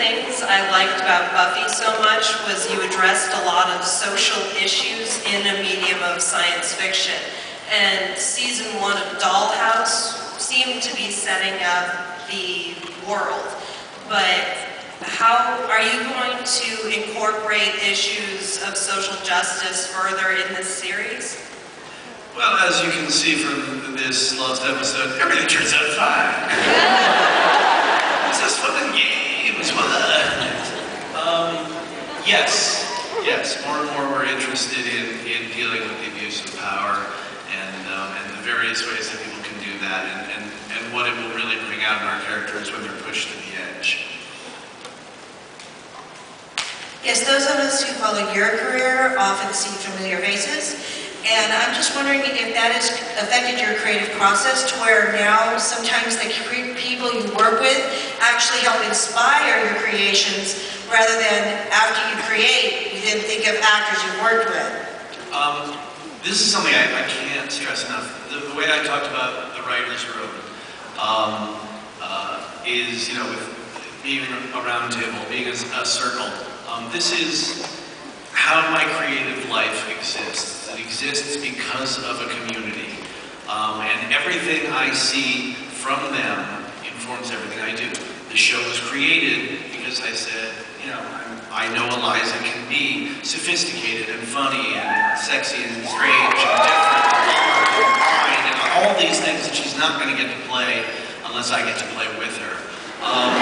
things I liked about Buffy so much was you addressed a lot of social issues in a medium of science fiction. And season one of Dollhouse seemed to be setting up the world. But how are you going to incorporate issues of social justice further in this series? Well, as you can see from this last episode, everything turns out fine. it's just fun and games. What? Um, yes, yes. More and more, we're interested in, in dealing with the abuse of power and um, and the various ways that people can do that, and, and and what it will really bring out in our characters when they're pushed to the edge. Yes, those of us who follow your career often see familiar faces, and I'm just wondering if that has affected your creative process to where now sometimes the people you work with actually help inspire your creations rather than after you create, you then think of actors you worked with. Um, this is something I, I can't stress enough. The, the way I talked about the writer's room um, uh, is, you know, with being a round table, being a, a circle. Um, this is how my creative life exists. It exists because of a community. Um, and everything I see from them informs everything I do. The show was created because I said, you know, I'm, I know Eliza can be sophisticated and funny and sexy and strange and different and kind and all these things that she's not going to get to play unless I get to play with her. Um,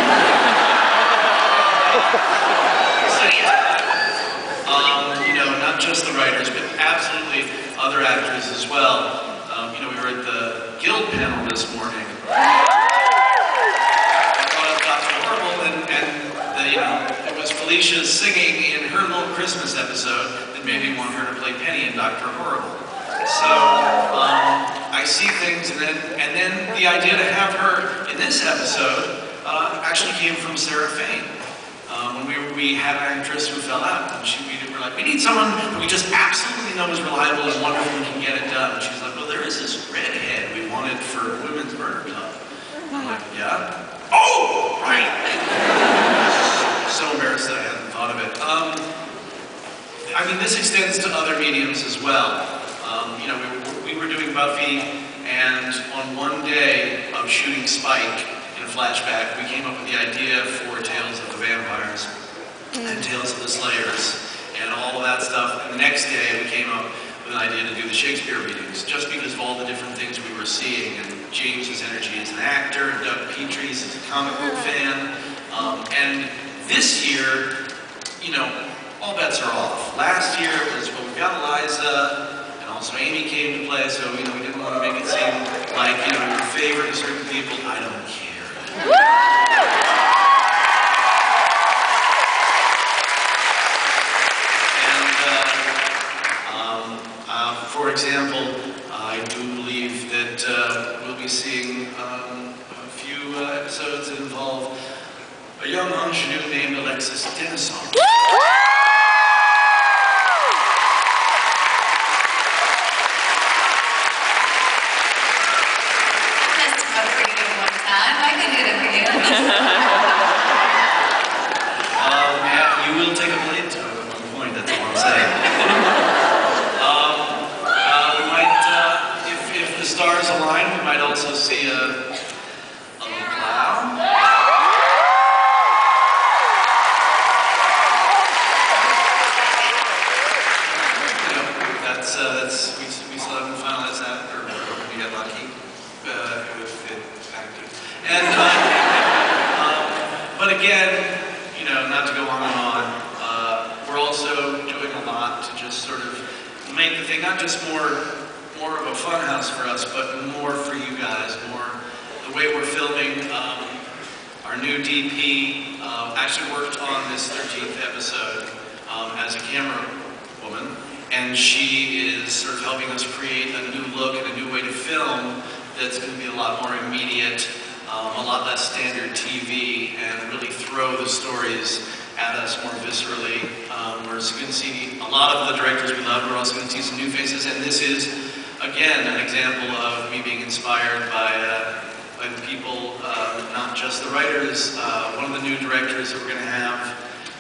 so, yeah. Um, you know, not just the writers, but absolutely other actors as well. Um, you know, we were at the Guild panel this morning. I thought of Dr. Horrible, and, and the, you know, Felicia singing in her little Christmas episode that made me want her to play Penny in Dr. Horrible. So um, I see things, and then and then the idea to have her in this episode uh, actually came from Sarah Fain. Um, when we, we had an actress who fell out, and she, we were like, we need someone we just absolutely know is reliable and wonderful and can get it done. And she's like, well, there is this redhead we wanted for Women's Murder Club. I'm like, yeah? Oh, right. so embarrassed that I hadn't thought of it. Um, I mean, this extends to other mediums as well. Um, you know, we were, we were doing Buffy, and on one day of shooting Spike in a flashback, we came up with the idea for Tales of the Vampires and Tales of the Slayers and all of that stuff. And the next day, we came up with an idea to do the Shakespeare readings, just because of all the different things we were seeing. And James's energy as an actor, and Doug Petrie's as a comic book fan. Um, and this year, you know, all bets are off. Last year it was, well, we've got Eliza, and also Amy came to play, so, you know, we didn't want to make it seem like, you know, we were favoring certain people. I don't care. And, uh, um, uh, for example, I do believe that uh, we'll be seeing um, a few uh, episodes that involve a young ingenue named Alexis Denisof. Just about for you one time. I can do it for you. Um, yeah, you will take a blade to it at one point, that's all I'm saying. um, uh, we might, uh, if, if the align, we might also see a, a little clown. That's, uh, that's, we, we still haven't finalized that, or we get lucky, uh, with it active. And, uh, um, but again, you know, not to go on and on, uh, we're also doing a lot to just sort of make the thing not just more, more of a fun house for us, but more for you guys, more the way we're filming. Um, our new DP uh, actually worked on this 13th episode um, as a camera woman, and she is sort of helping us create a new look and a new way to film that's going to be a lot more immediate, um, a lot less standard TV, and really throw the stories at us more viscerally. Um, we're going to see a lot of the directors we love. We're also going to see some new faces, and this is, again, an example of me being inspired by, uh, by people, uh, not just the writers. Uh, one of the new directors that we're going to have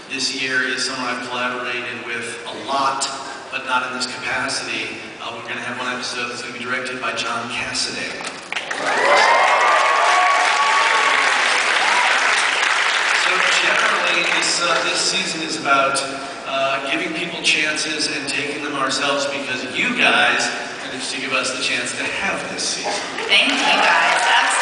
this year is someone I've collaborated with a lot, but not in this capacity. Uh, we're going to have one episode that's going to be directed by John Cassaday. So generally, this, uh, this season is about uh, giving people chances and taking them ourselves because you guys managed to give us the chance to have this season. Thank you guys, absolutely.